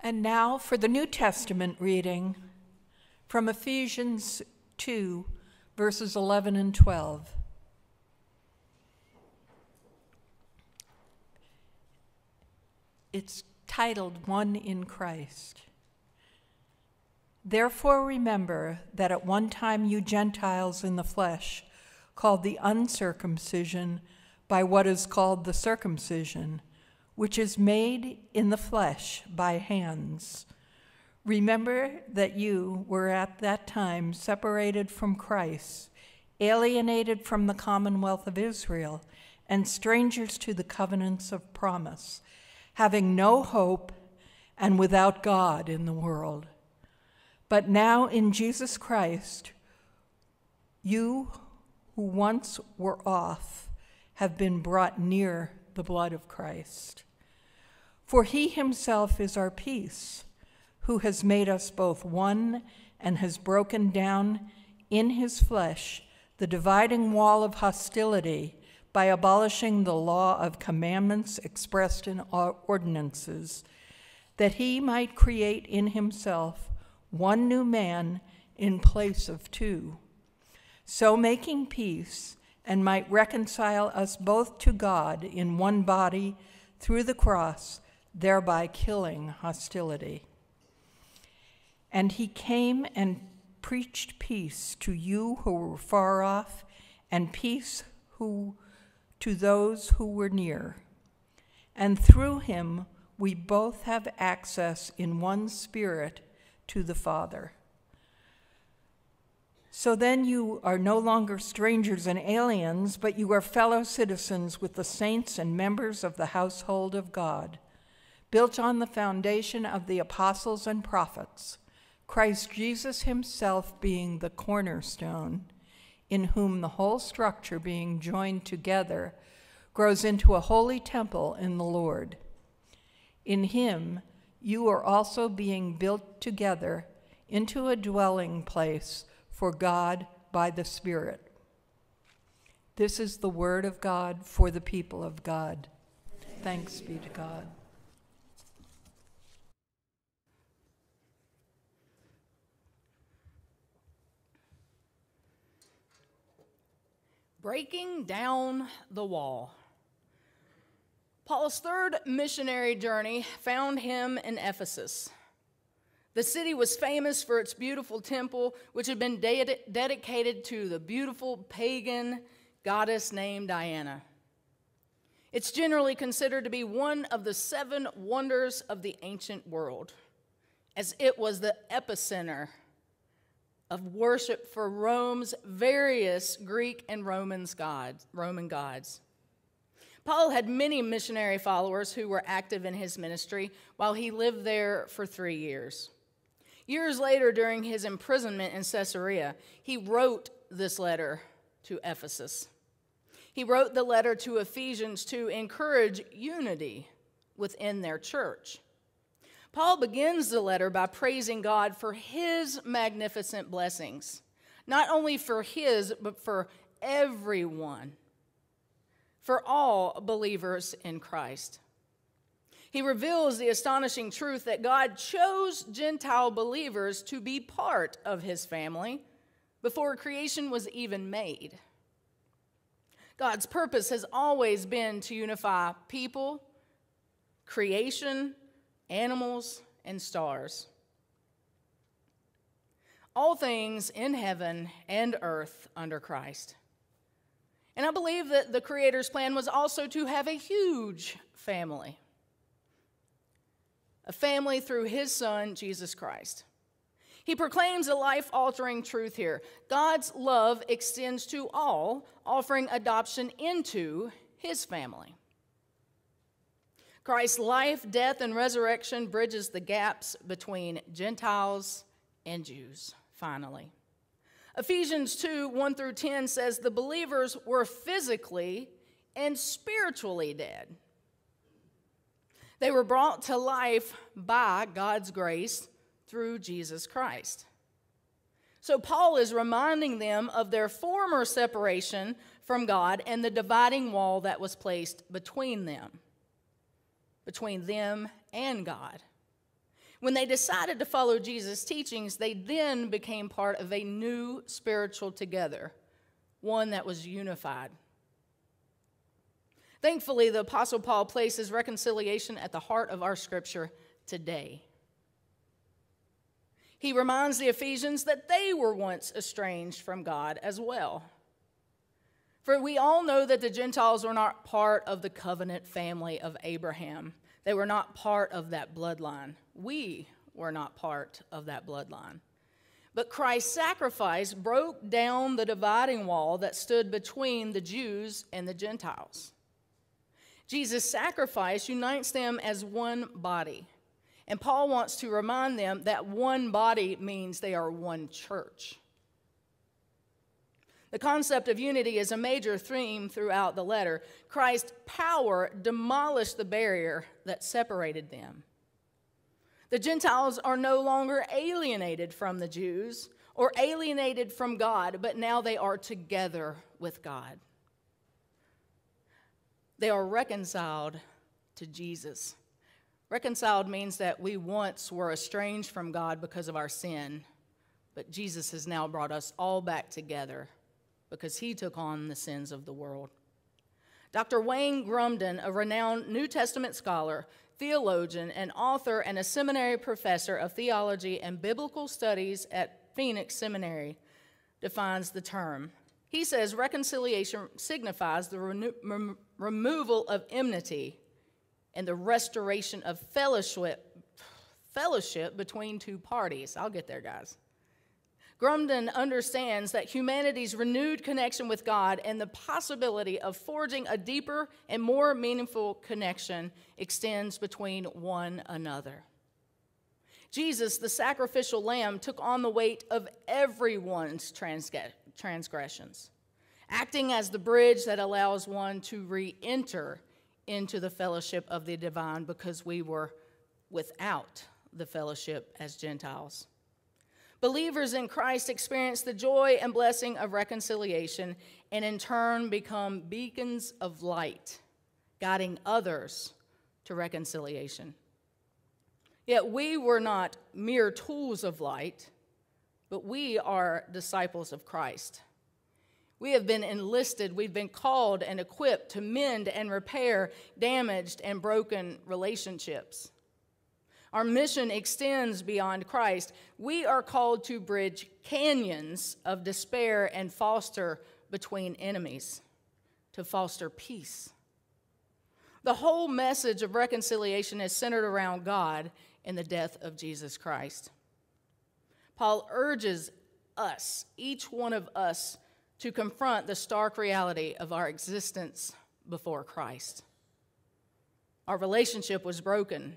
And now for the New Testament reading from Ephesians 2, verses 11 and 12. It's titled One in Christ. Therefore, remember that at one time you Gentiles in the flesh, called the uncircumcision by what is called the circumcision which is made in the flesh by hands. Remember that you were at that time separated from Christ, alienated from the commonwealth of Israel, and strangers to the covenants of promise, having no hope and without God in the world. But now in Jesus Christ, you who once were off have been brought near the blood of Christ. For he himself is our peace, who has made us both one and has broken down in his flesh the dividing wall of hostility by abolishing the law of commandments expressed in ordinances, that he might create in himself one new man in place of two, so making peace and might reconcile us both to God in one body through the cross thereby killing hostility. And he came and preached peace to you who were far off, and peace who, to those who were near. And through him we both have access in one spirit to the Father. So then you are no longer strangers and aliens, but you are fellow citizens with the saints and members of the household of God built on the foundation of the apostles and prophets, Christ Jesus himself being the cornerstone, in whom the whole structure being joined together grows into a holy temple in the Lord. In him you are also being built together into a dwelling place for God by the Spirit. This is the word of God for the people of God. Thanks be to God. Breaking down the wall. Paul's third missionary journey found him in Ephesus. The city was famous for its beautiful temple, which had been de- dedicated to the beautiful pagan goddess named Diana. It's generally considered to be one of the seven wonders of the ancient world, as it was the epicenter of worship for Rome's various Greek and Romans gods, Roman gods. Paul had many missionary followers who were active in his ministry while he lived there for three years. Years later, during his imprisonment in Caesarea, he wrote this letter to Ephesus. He wrote the letter to Ephesians to encourage unity within their church. Paul begins the letter by praising God for his magnificent blessings, not only for his, but for everyone, for all believers in Christ. He reveals the astonishing truth that God chose Gentile believers to be part of his family before creation was even made. God's purpose has always been to unify people, creation, animals, and stars. All things in heaven and earth under Christ. And I believe that the Creator's plan was also to have a huge family a family through His Son, Jesus Christ. He proclaims a life altering truth here God's love extends to all, offering adoption into His family. Christ's life, death, and resurrection bridges the gaps between Gentiles and Jews, finally. Ephesians 2 1 through 10 says the believers were physically and spiritually dead. They were brought to life by God's grace through Jesus Christ. So, Paul is reminding them of their former separation from God and the dividing wall that was placed between them between them and God. When they decided to follow Jesus' teachings, they then became part of a new spiritual together, one that was unified. Thankfully, the Apostle Paul places reconciliation at the heart of our scripture today. He reminds the Ephesians that they were once estranged from God as well. For we all know that the Gentiles were not part of the covenant family of Abraham. They were not part of that bloodline. We were not part of that bloodline. But Christ's sacrifice broke down the dividing wall that stood between the Jews and the Gentiles. Jesus' sacrifice unites them as one body. And Paul wants to remind them that one body means they are one church. The concept of unity is a major theme throughout the letter. Christ's power demolished the barrier that separated them. The Gentiles are no longer alienated from the Jews or alienated from God, but now they are together with God. They are reconciled to Jesus. Reconciled means that we once were estranged from God because of our sin, but Jesus has now brought us all back together because he took on the sins of the world. Dr. Wayne Grudem, a renowned New Testament scholar, theologian, and author, and a seminary professor of theology and biblical studies at Phoenix Seminary, defines the term. He says reconciliation signifies the remo- removal of enmity and the restoration of fellowship fellowship between two parties. I'll get there, guys. Grudem understands that humanity's renewed connection with God and the possibility of forging a deeper and more meaningful connection extends between one another. Jesus, the sacrificial lamb, took on the weight of everyone's transgressions, acting as the bridge that allows one to re enter into the fellowship of the divine because we were without the fellowship as Gentiles. Believers in Christ experience the joy and blessing of reconciliation and in turn become beacons of light, guiding others to reconciliation. Yet we were not mere tools of light, but we are disciples of Christ. We have been enlisted, we've been called and equipped to mend and repair damaged and broken relationships. Our mission extends beyond Christ. We are called to bridge canyons of despair and foster between enemies, to foster peace. The whole message of reconciliation is centered around God and the death of Jesus Christ. Paul urges us, each one of us, to confront the stark reality of our existence before Christ. Our relationship was broken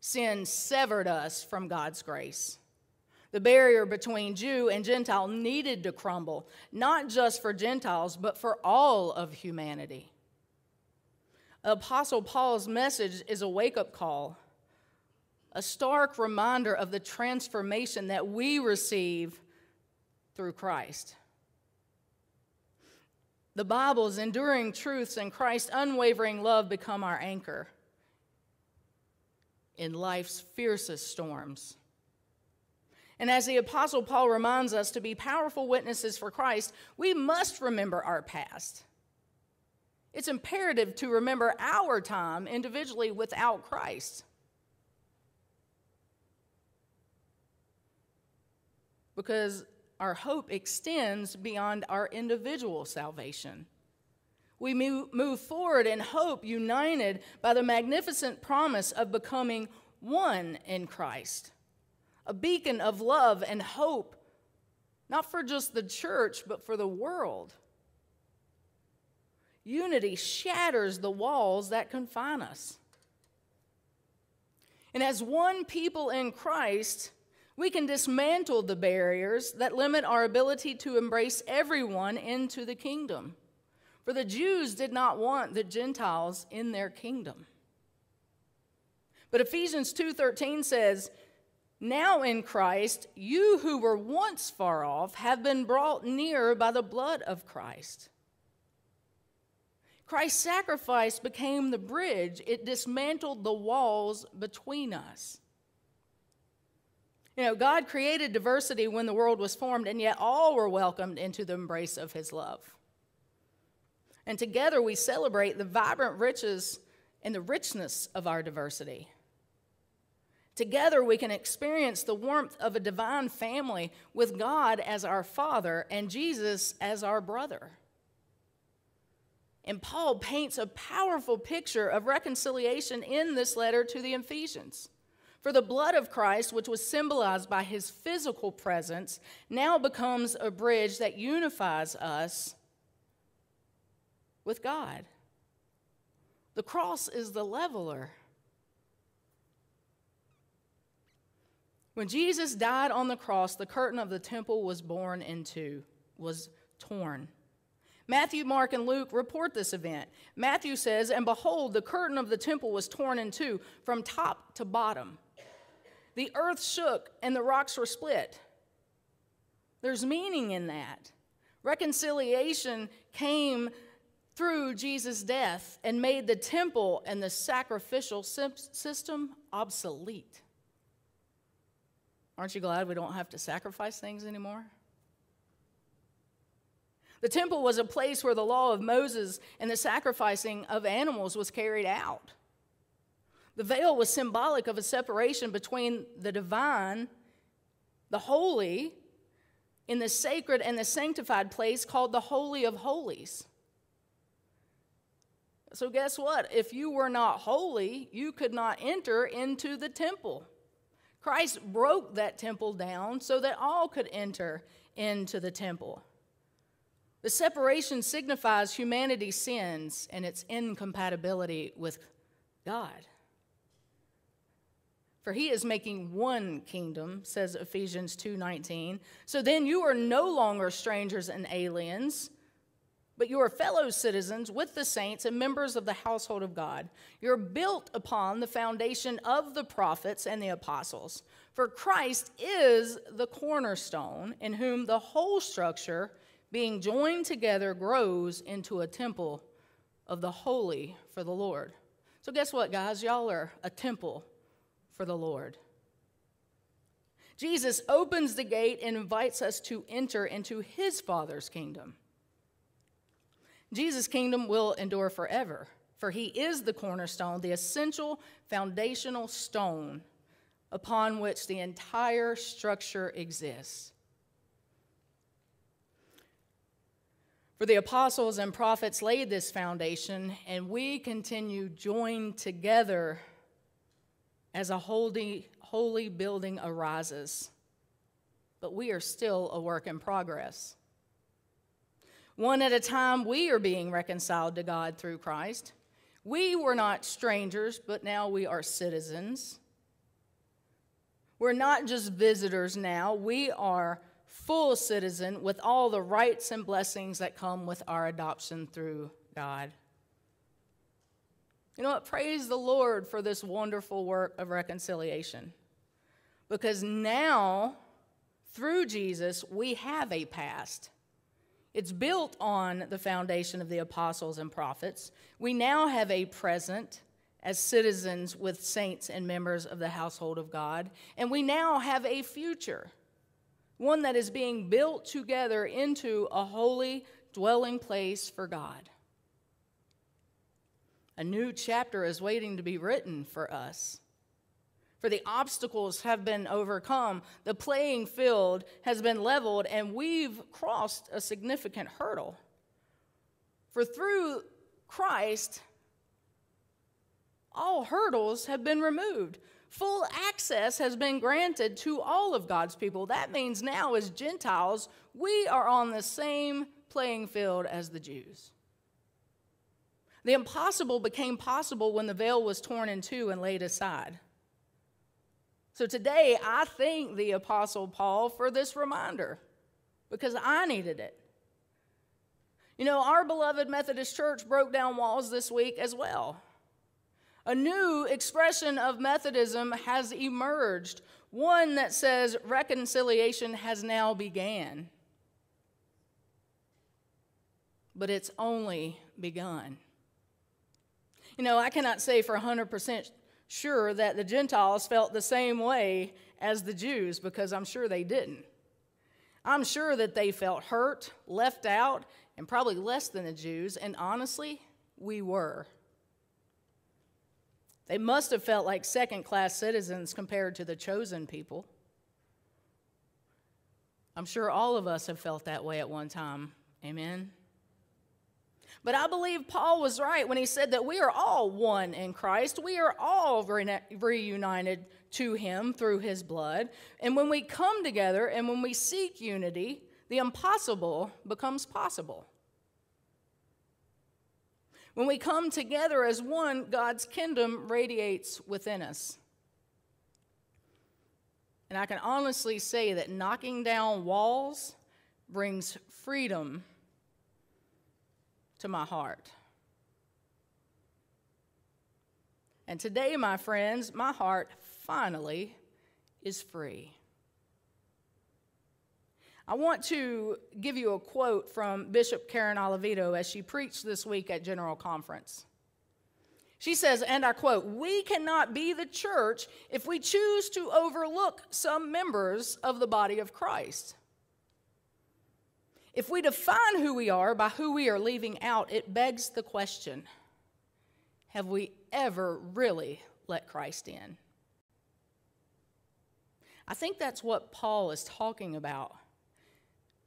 Sin severed us from God's grace. The barrier between Jew and Gentile needed to crumble, not just for Gentiles, but for all of humanity. Apostle Paul's message is a wake up call, a stark reminder of the transformation that we receive through Christ. The Bible's enduring truths and Christ's unwavering love become our anchor in life's fiercest storms. And as the Apostle Paul reminds us to be powerful witnesses for Christ, we must remember our past. It's imperative to remember our time individually without Christ. Because our hope extends beyond our individual salvation. We move forward in hope, united by the magnificent promise of becoming one in Christ, a beacon of love and hope, not for just the church, but for the world. Unity shatters the walls that confine us. And as one people in Christ, we can dismantle the barriers that limit our ability to embrace everyone into the kingdom. For the Jews did not want the Gentiles in their kingdom. But Ephesians 2:13 says, "Now in Christ, you who were once far off have been brought near by the blood of Christ." Christ's sacrifice became the bridge, it dismantled the walls between us. You know, God created diversity when the world was formed, and yet all were welcomed into the embrace of his love. And together we celebrate the vibrant riches and the richness of our diversity. Together we can experience the warmth of a divine family with God as our Father and Jesus as our brother. And Paul paints a powerful picture of reconciliation in this letter to the Ephesians. For the blood of Christ, which was symbolized by his physical presence, now becomes a bridge that unifies us with God. The cross is the leveler. When Jesus died on the cross, the curtain of the temple was born into, was torn. Matthew, Mark, and Luke report this event. Matthew says, And behold, the curtain of the temple was torn in two from top to bottom. The earth shook and the rocks were split. There's meaning in that. Reconciliation came through Jesus' death and made the temple and the sacrificial system obsolete. Aren't you glad we don't have to sacrifice things anymore? The temple was a place where the law of Moses and the sacrificing of animals was carried out. The veil was symbolic of a separation between the divine, the holy, in the sacred and the sanctified place called the Holy of Holies. So, guess what? If you were not holy, you could not enter into the temple. Christ broke that temple down so that all could enter into the temple. The separation signifies humanity's sins and its incompatibility with God. For he is making one kingdom, says Ephesians 2:19. So then you are no longer strangers and aliens, but you are fellow citizens with the saints and members of the household of God. You're built upon the foundation of the prophets and the apostles. For Christ is the cornerstone in whom the whole structure being joined together grows into a temple of the holy for the Lord. So guess what guys, y'all are a temple for the Lord. Jesus opens the gate and invites us to enter into his Father's kingdom. Jesus' kingdom will endure forever, for he is the cornerstone, the essential foundational stone upon which the entire structure exists. For the apostles and prophets laid this foundation, and we continue joined together as a holy, holy building arises. But we are still a work in progress. One at a time, we are being reconciled to God through Christ. We were not strangers, but now we are citizens. We're not just visitors now, we are full citizen with all the rights and blessings that come with our adoption through God. You know what? Praise the Lord for this wonderful work of reconciliation. Because now, through Jesus, we have a past. It's built on the foundation of the apostles and prophets. We now have a present as citizens with saints and members of the household of God. And we now have a future, one that is being built together into a holy dwelling place for God. A new chapter is waiting to be written for us. For the obstacles have been overcome, the playing field has been leveled, and we've crossed a significant hurdle. For through Christ, all hurdles have been removed. Full access has been granted to all of God's people. That means now, as Gentiles, we are on the same playing field as the Jews. The impossible became possible when the veil was torn in two and laid aside. So today, I thank the Apostle Paul for this reminder because I needed it. You know, our beloved Methodist Church broke down walls this week as well. A new expression of Methodism has emerged, one that says reconciliation has now began. But it's only begun. You know, I cannot say for 100% sure that the Gentiles felt the same way as the Jews because I'm sure they didn't. I'm sure that they felt hurt, left out, and probably less than the Jews, and honestly, we were. They must have felt like second class citizens compared to the chosen people. I'm sure all of us have felt that way at one time. Amen. But I believe Paul was right when he said that we are all one in Christ. We are all re reunited to him through his blood. And when we come together and when we seek unity, the impossible becomes possible. When we come together as one, God's kingdom radiates within us. And I can honestly say that knocking down walls brings freedom to my heart. And today, my friends, my heart finally is free. I want to give you a quote from Bishop Karen Oliveto as she preached this week at General Conference. She says, and I quote, We cannot be the church if we choose to overlook some members of the body of Christ. If we define who we are by who we are leaving out, it begs the question have we ever really let Christ in? I think that's what Paul is talking about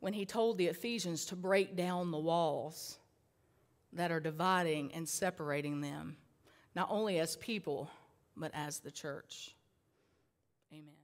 when he told the Ephesians to break down the walls that are dividing and separating them, not only as people, but as the church. Amen.